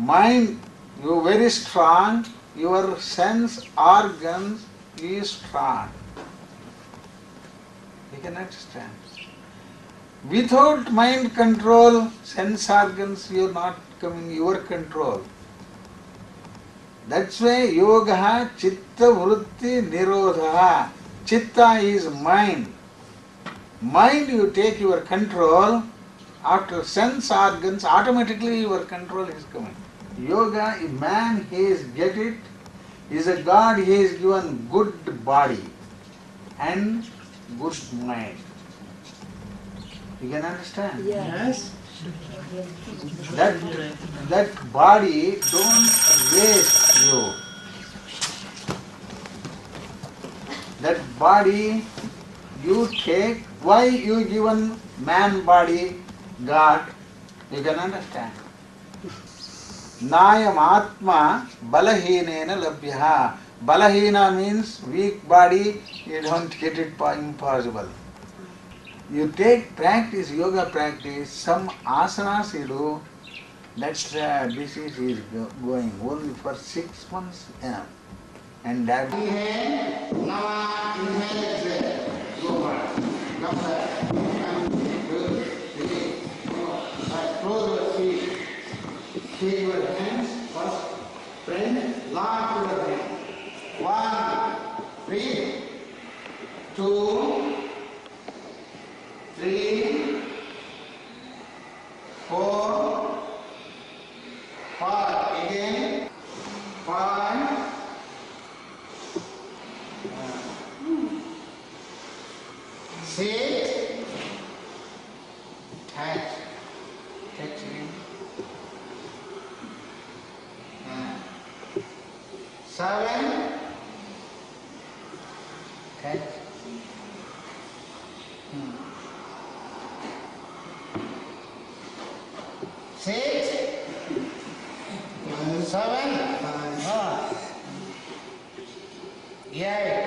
mind, you very strong, your sense organs is strong. You can understand. Without mind control, sense organs you are not coming your control. That's why yoga chitta vritti nirodha. Chitta is mind. Mind you take your control, after sense organs, automatically your control is coming. Yoga, a man he is get it, is a God, he is given good body and good mind. You can understand? Yes. That that body don't waste you. That body you take, why you given man body, God, you can understand. Nayam Atma Balaheenena Labhya. Balahina means weak body, you don't get it impossible. You take practice, yoga practice, some asanas you do, that uh, disease is going only for six months enough. And that Take your hands first. Friend, lock your hand. One, three, two, three, four, five. Again, five. Sit. Touch. Touch Seven. Touch. Hmm. Six. Seven. Ah. Eight.